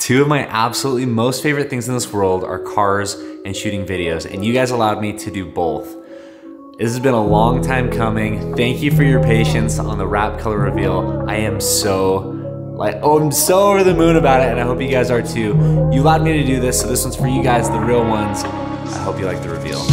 Two of my absolutely most favorite things in this world are cars and shooting videos, and you guys allowed me to do both. This has been a long time coming. Thank you for your patience on the wrap color reveal. I am so like, oh, I'm so over the moon about it, and I hope you guys are too. You allowed me to do this, so this one's for you guys, the real ones. I hope you like the reveal.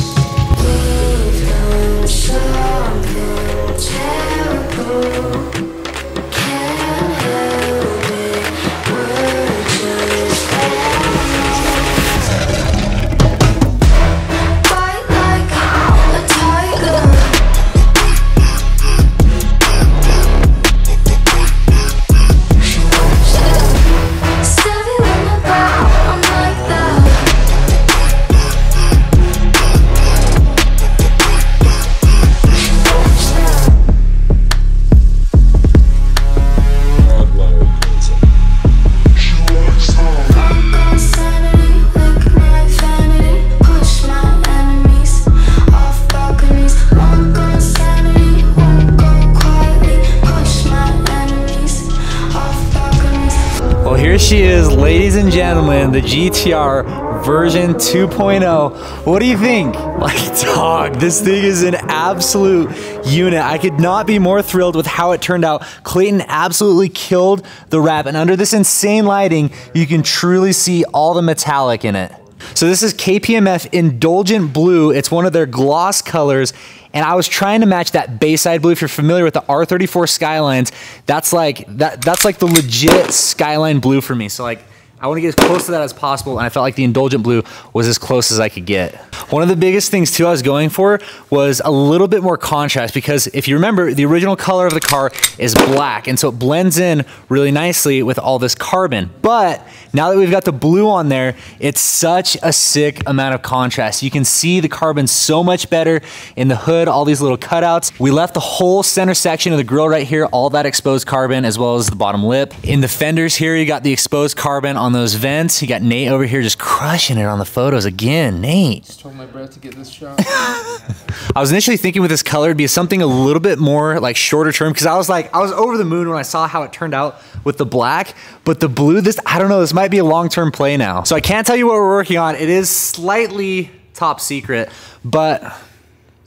She is, ladies and gentlemen, the GTR version 2.0. What do you think? Like, dog, this thing is an absolute unit. I could not be more thrilled with how it turned out. Clayton absolutely killed the wrap, and under this insane lighting, you can truly see all the metallic in it. So this is KPMF Indulgent Blue. It's one of their gloss colors. And I was trying to match that Bayside blue. If you're familiar with the R34 Skylines, that's like that that's like the legit Skyline blue for me. So like I want to get as close to that as possible, and I felt like the Indulgent Blue was as close as I could get. One of the biggest things too I was going for was a little bit more contrast because if you remember, the original color of the car is black, and so it blends in really nicely with all this carbon. But now that we've got the blue on there, it's such a sick amount of contrast. You can see the carbon so much better in the hood, all these little cutouts. We left the whole center section of the grill right here, all that exposed carbon as well as the bottom lip. In the fenders here, you got the exposed carbon on those vents. You got Nate over here just crushing it on the photos again. Nate. Just told my breath to get this shot. I was initially thinking with this color it'd be something a little bit more like shorter term because I was like I was over the moon when I saw how it turned out with the black, but the blue this I don't know this might be a long term play now. So I can't tell you what we're working on. It is slightly top secret, but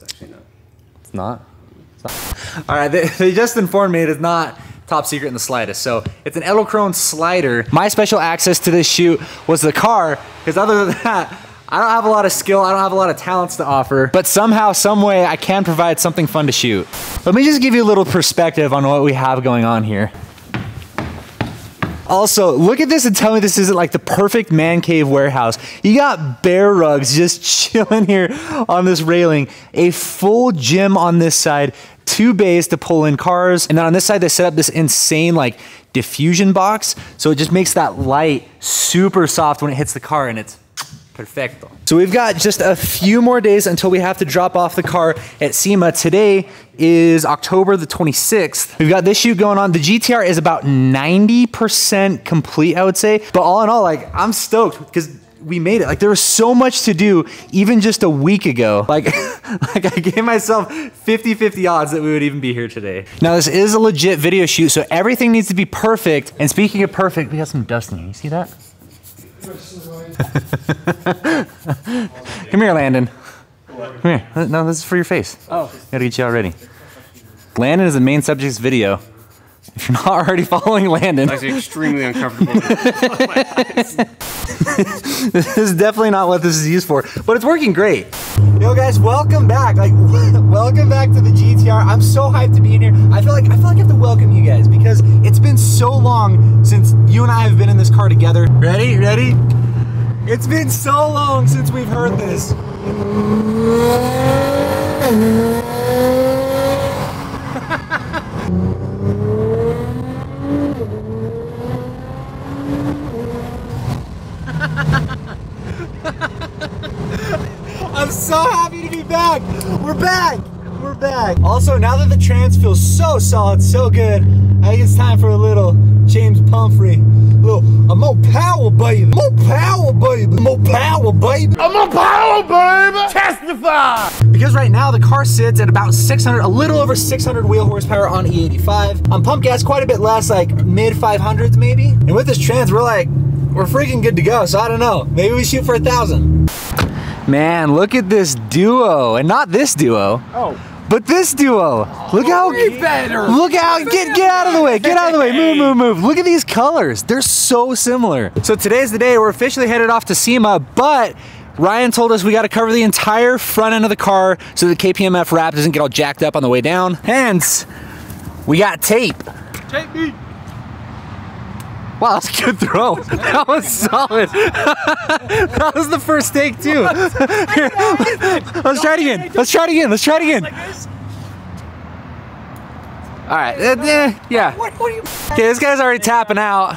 Actually, no. it's not. It's not. All right, they, they just informed me it is not top secret in the slightest. So it's an Edelkrone slider. My special access to this shoot was the car because other than that. I don't have a lot of skill, I don't have a lot of talents to offer, but somehow, some way, I can provide something fun to shoot. Let me just give you a little perspective on what we have going on here. Also, look at this and tell me this isn't like the perfect man cave warehouse. You got bear rugs just chilling here on this railing, a full gym on this side, two bays to pull in cars, and then on this side they set up this insane like diffusion box, so it just makes that light super soft when it hits the car and it's Perfecto. So we've got just a few more days until we have to drop off the car at SEMA. Today is October the 26th. We've got this shoot going on. The GTR is about 90% complete, I would say. But all in all, like, I'm stoked because we made it. Like there was so much to do even just a week ago. Like, like I gave myself 50-50 odds that we would even be here today. Now this is a legit video shoot, so everything needs to be perfect. And speaking of perfect, we got some dust in here. You see that? Come here, Landon. Come here. No, this is for your face. Oh. Gotta get you all ready. Landon is the main subject's video. If you're not already following Landon, Actually, extremely uncomfortable. this is definitely not what this is used for, but it's working great. Yo guys, welcome back. Like welcome back to the GTR. I'm so hyped to be in here. I feel like I feel like I have to welcome you guys because it's been so long since you and I have been in this car together. Ready? Ready? It's been so long since we've heard this. I'm so happy to be back. We're back. We're back. Also, now that the trans feels so solid, so good, I think it's time for a little James Pumphrey. A little, a more power, baby. More power, baby. More power, baby. I'm a power, baby! Testify! Because right now the car sits at about 600, a little over 600 wheel horsepower on E85. On pump gas, quite a bit less, like mid 500s maybe. And with this trans, we're like we're freaking good to go. So I don't know. Maybe we shoot for a thousand. Man, look at this duo, and not this duo. Oh. But this duo, look how better. look out, get get out of the way, get out of the way, move, move, move. Look at these colors, they're so similar. So today's the day we're officially headed off to SEMA, but Ryan told us we got to cover the entire front end of the car so the KPMF wrap doesn't get all jacked up on the way down. Hence, we got tape. Take me. Wow, that's a good throw. That was solid. that was the first take too. Here, let's try it again. Let's try it again. Let's try it again. All right. uh, yeah. Are you? Okay, this guy's already tapping out.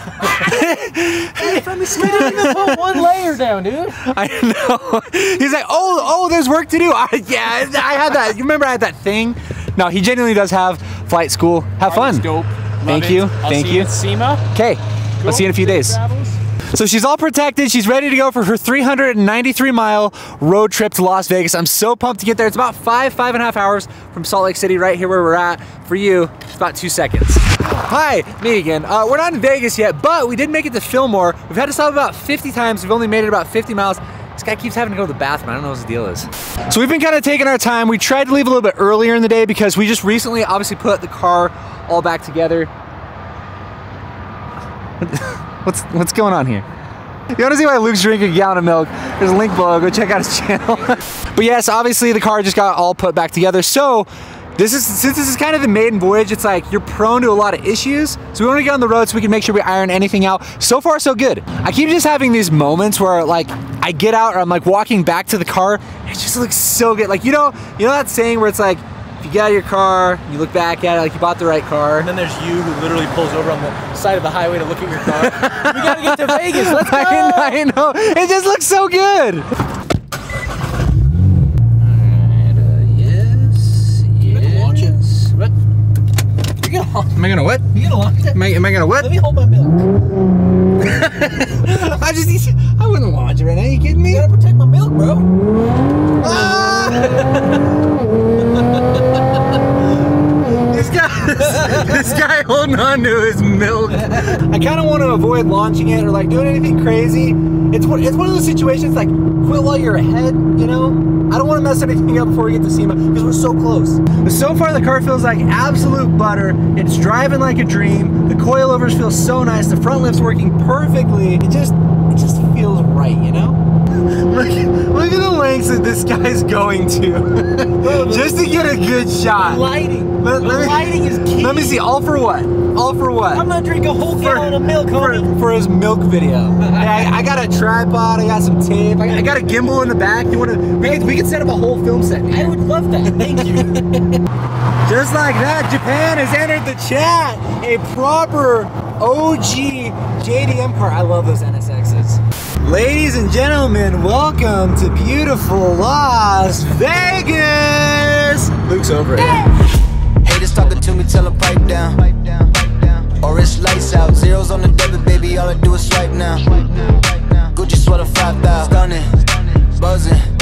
put one layer down, dude. I know. He's like, oh, oh, there's work to do. I, yeah, I had that. You remember I had that thing? No, he genuinely does have flight school. Have fun. Dope. Thank you. Thank see you. at SEMA. Okay. I'll see you in a few days. So she's all protected. She's ready to go for her 393 mile road trip to Las Vegas. I'm so pumped to get there. It's about five, five and a half hours from Salt Lake City, right here where we're at. For you, it's about two seconds. Hi, me again. Uh, we're not in Vegas yet, but we did make it to Fillmore. We've had to stop about 50 times. We've only made it about 50 miles. This guy keeps having to go to the bathroom. I don't know what his deal is. So we've been kind of taking our time. We tried to leave a little bit earlier in the day because we just recently obviously put the car all back together. what's what's going on here? You want to see why Luke's drinking a gallon of milk? There's a link below. Go check out his channel. but yes, obviously the car just got all put back together. So this is since this is kind of the maiden voyage, it's like you're prone to a lot of issues. So we want to get on the road so we can make sure we iron anything out. So far, so good. I keep just having these moments where like I get out or I'm like walking back to the car. It just looks so good. Like you know, you know that saying where it's like. If you get out of your car, you look back at it like you bought the right car. And then there's you who literally pulls over on the side of the highway to look at your car. we gotta get to Vegas. Let's go. I, I know. It just looks so good. yes. Yes. launch it. What? You're gonna launch. Am I gonna what? You gonna launch it? Am I, am I gonna what? Let me hold my milk. I just, I wouldn't launch it right now. you kidding me? You gotta protect my milk, bro. this guy, this his milk. I kind of want to avoid launching it or like doing anything crazy. It's one, it's one of those situations like quit while you're ahead, you know? I don't want to mess anything up before we get to SEMA because we're so close. But so far the car feels like absolute butter. It's driving like a dream. The coilovers feel so nice. The front lift's working perfectly. It just, it just feels right, you know? Look, look at the lengths that this guy's going to just to get a good shot. Lighting. Let- the let me- lighting is key. Let me see. All for what? All for what? I'm gonna drink a whole gallon of milk, for, for his milk video. I, I got a tripod. I got some tape. I, I got a gimbal in the back. You want to? We could, we could set up a whole film set. I would love that. Thank you. Just like that, Japan has entered the chat. A proper OG JDM car. I love those NSXs. Ladies and gentlemen, welcome to beautiful Las Vegas. Luke's over it. Haters talking to me, tell them pipe down. Or it's lights out. Zeros on the debit, baby, all I do is swipe now. Gucci sweater 5,000. Stunning, buzzing.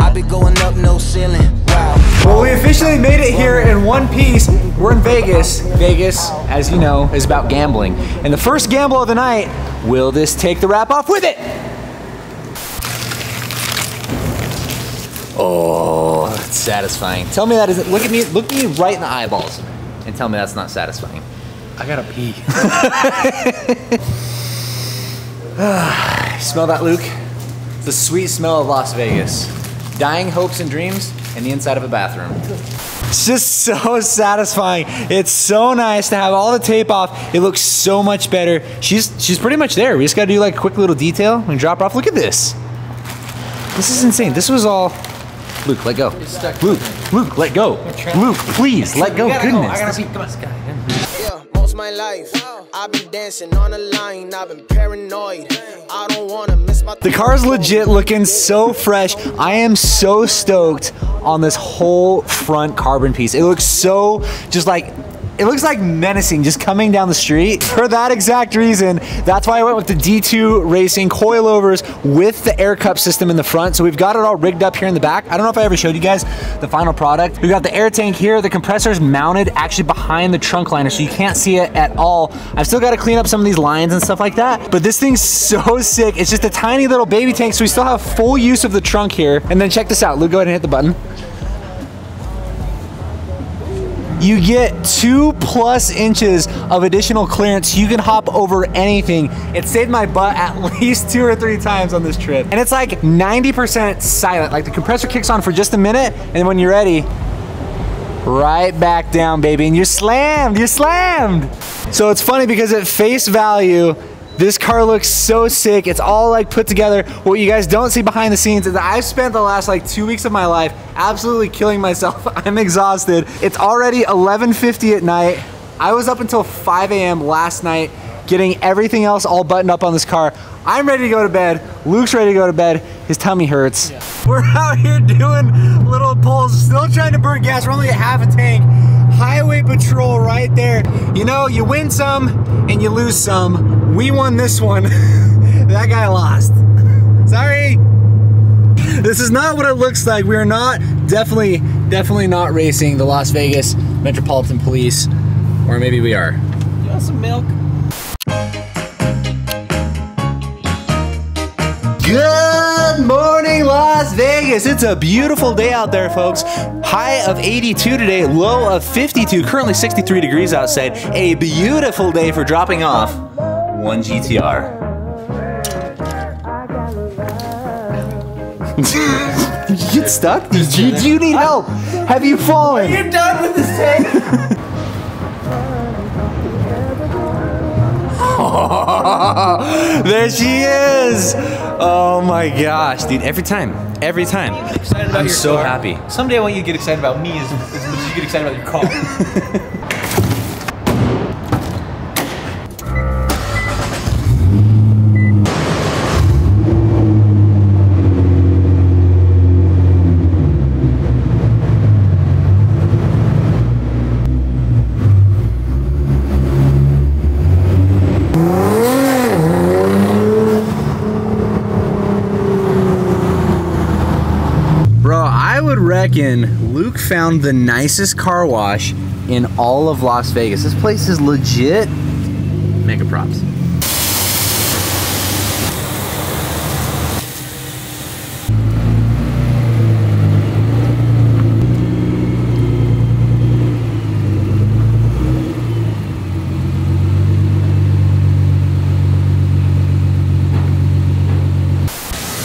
I be going up, no ceiling. Wow. Well, we officially made it here in one piece. We're in Vegas. Vegas, as you know, is about gambling. And the first gamble of the night, will this take the wrap off with it? Oh, oh, that's satisfying. Tell me that isn't, look at me, look me right in the eyeballs and tell me that's not satisfying. I gotta pee. Smell that, Luke? It's the sweet smell of Las Vegas. Dying hopes and dreams and the inside of a bathroom. It's just so satisfying. It's so nice to have all the tape off. It looks so much better. She's she's pretty much there. We just gotta do like a quick little detail and drop her off. Look at this. This is insane. This was all Luke, let go. Luke, Luke, let go. Luke, please, let go. Goodness. I gotta pee. Come on, Sky. My life. I've been dancing on the line. I've been paranoid. I don't wanna miss my. The car's legit looking so fresh. I am so stoked on this whole front carbon piece. It looks so just like it looks like menacing just coming down the street. For that exact reason, that's why I went with the D2 Racing coilovers with the air cup system in the front. So we've got it all rigged up here in the back. I don't know if I ever showed you guys the final product. We've got the air tank here. The compressor's mounted actually behind the trunk liner, so you can't see it at all. I've still got to clean up some of these lines and stuff like that, but this thing's so sick. It's just a tiny little baby tank, so we still have full use of the trunk here. And then check this out. Luke, go ahead and hit the button. You get two plus inches of additional clearance. You can hop over anything. It saved my butt at least two or three times on this trip. And it's like 90% silent. Like the compressor kicks on for just a minute, and when you're ready, right back down, baby. And you're slammed, you're slammed. So it's funny because at face value, this car looks so sick. It's all like put together. What you guys don't see behind the scenes is that I've spent the last like two weeks of my life absolutely killing myself. I'm exhausted. It's already 11.50 at night. I was up until 5 a.m. last night getting everything else all buttoned up on this car. I'm ready to go to bed. Luke's ready to go to bed. His tummy hurts. Yeah. We're out here doing little pulls, still trying to burn gas. We're only at half a tank. Highway patrol right there. You know, you win some and you lose some. We won this one. that guy lost. Sorry. This is not what it looks like. We are not, definitely, definitely not racing the Las Vegas Metropolitan Police. Or maybe we are. You want some milk? Good morning, Las Vegas. It's a beautiful day out there, folks. High of 82 today, low of 52, currently 63 degrees outside. A beautiful day for dropping off one GTR. Did you get stuck? Did you, do you need help? Have you fallen? Are You're done with this tank? there she is. Oh my gosh, dude. Every time, every time. Excited about I'm so car. happy. Someday I want you to get excited about me as, as much as you get excited about your car. Bro, Would Luke found the nicest car wash in all of Las Vegas. This place is legit. Mega props.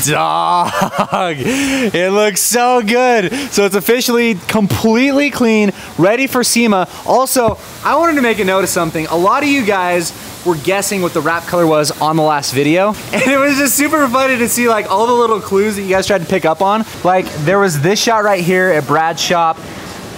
Dog, it looks so good. So it's officially completely clean, ready for SEMA. Also, I wanted to make a note of something. A lot of you guys were guessing what the wrap color was on the last video. And it was just super funny to see like all the little clues that you guys tried to pick up on. Like there was this shot right here at Brad's shop.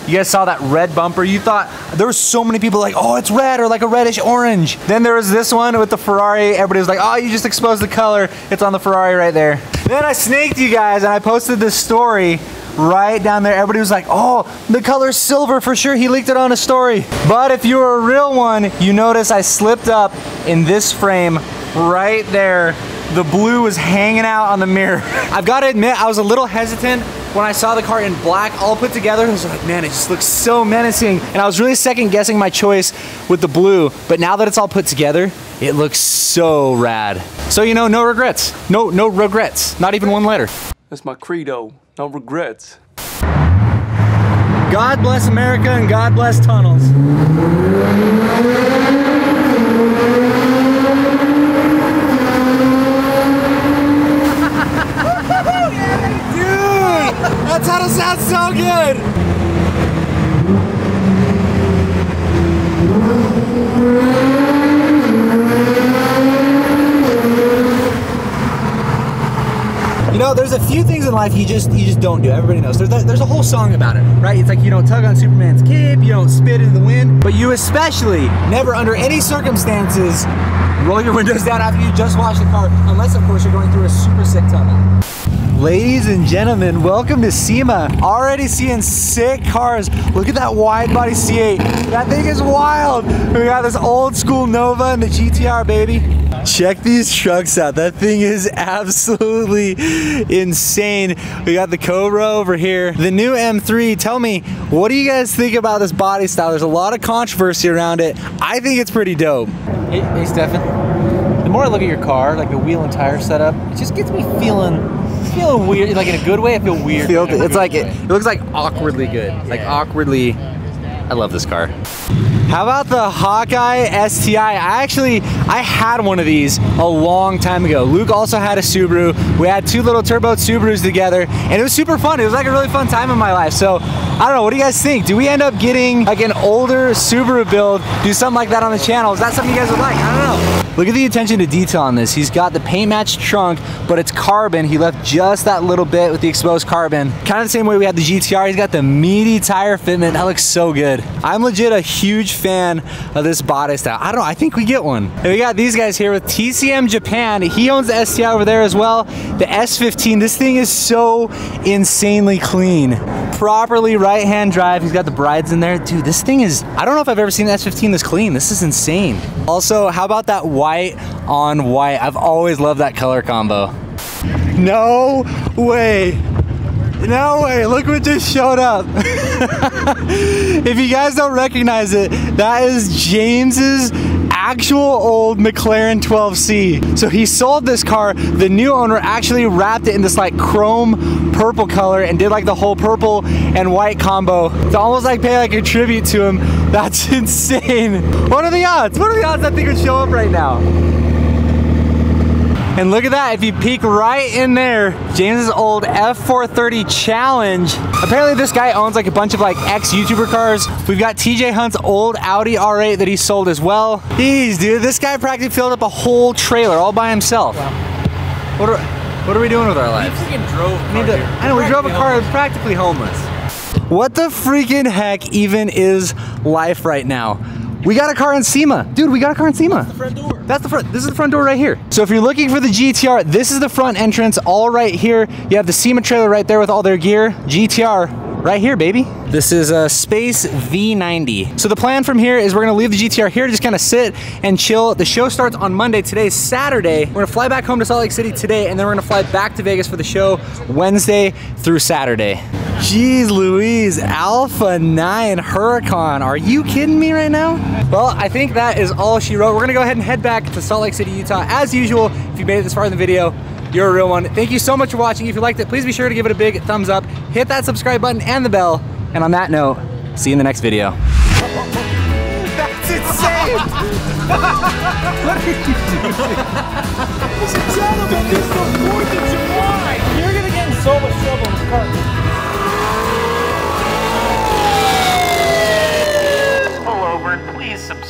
You guys saw that red bumper. You thought there were so many people like, oh, it's red or like a reddish orange. Then there was this one with the Ferrari. Everybody was like, oh, you just exposed the color. It's on the Ferrari right there. Then I snaked you guys and I posted this story right down there. Everybody was like, oh, the color's silver for sure. He leaked it on a story. But if you were a real one, you notice I slipped up in this frame right there. The blue was hanging out on the mirror. I've got to admit, I was a little hesitant when I saw the car in black all put together. I was like, man, it just looks so menacing. And I was really second guessing my choice with the blue. But now that it's all put together, it looks so rad. So, you know, no regrets. No, no regrets. Not even one letter. That's my credo. No regrets. God bless America and God bless tunnels. Dude, that sounds so good. You know, there's a few things in life you just you just don't do. Everybody knows. There's a, there's a whole song about it, right? It's like you don't tug on Superman's cape, you don't spit in the wind, but you especially never, under any circumstances, roll your windows down after you just wash the car, unless of course you're going through a super sick tunnel. Ladies and gentlemen, welcome to SEMA. Already seeing sick cars. Look at that wide body C8. That thing is wild. We got this old school Nova and the GTR, baby. Check these trucks out. That thing is absolutely insane. We got the Cobra over here. The new M3. Tell me, what do you guys think about this body style? There's a lot of controversy around it. I think it's pretty dope. Hey, hey Stefan. The more I look at your car, like the wheel and tire setup, it just gets me feeling feeling weird. Like in a good way, I feel weird. Feel- it's like it, it looks like awkwardly good. Like awkwardly. I love this car. How about the Hawkeye STI? I actually I had one of these a long time ago. Luke also had a Subaru. We had two little turbo Subarus together, and it was super fun. It was like a really fun time in my life. So I don't know. What do you guys think? Do we end up getting like an older Subaru build? Do something like that on the channel? Is that something you guys would like? I don't know. Look at the attention to detail on this. He's got the paint match trunk, but it's carbon. He left just that little bit with the exposed carbon. Kind of the same way we had the GTR. He's got the meaty tire fitment. That looks so good. I'm legit a huge fan of this body style. I don't know. I think we get one. And we got these guys here with TCM Japan. He owns the STI over there as well. The S15. This thing is so insanely clean. Properly right-hand drive. He's got the brides in there. Dude, this thing is, I don't know if I've ever seen the S15 this clean. This is insane. Also, how about that white on white? I've always loved that color combo. No way. No way, look what just showed up. if you guys don't recognize it, that is James's actual old McLaren 12C. So he sold this car, the new owner actually wrapped it in this like chrome purple color and did like the whole purple and white combo. It's almost like pay like a tribute to him. That's insane. What are the odds? What are the odds that thing would show up right now? And look at that, if you peek right in there, James's old F430 Challenge. Apparently this guy owns like a bunch of like ex-YouTuber cars. We've got TJ Hunt's old Audi R8 that he sold as well. Jeez, dude, this guy practically filled up a whole trailer all by himself. What are, what are we doing with our lives? freaking drove. I, I know, we drove a car practically homeless. What the freaking heck even is life right now? We got a car in SEMA. Dude, we got a car in SEMA. front door. That's the front. This is the front door right here. So if you're looking for the GTR, this is the front entrance all right here. You have the SEMA trailer right there with all their gear. GTR right here, baby. This is a Space V90. So the plan from here is we're gonna leave the GTR here just kind of sit and chill. The show starts on Monday. Today's Saturday. We're gonna fly back home to Salt Lake City today, and then we're gonna fly back to Vegas for the show Wednesday through Saturday. Jeez Louise, Alpha 9 Huracan. Are you kidding me right now? Well, I think that is all she wrote. We're gonna go ahead and head back to Salt Lake City, Utah. As usual, if you made it this far in the video, you're a real one. Thank you so much for watching. If you liked it, please be sure to give it a big thumbs up, hit that subscribe button and the bell. And on that note, see you in the next video. That's insane! What are You're gonna get in so much trouble in this car.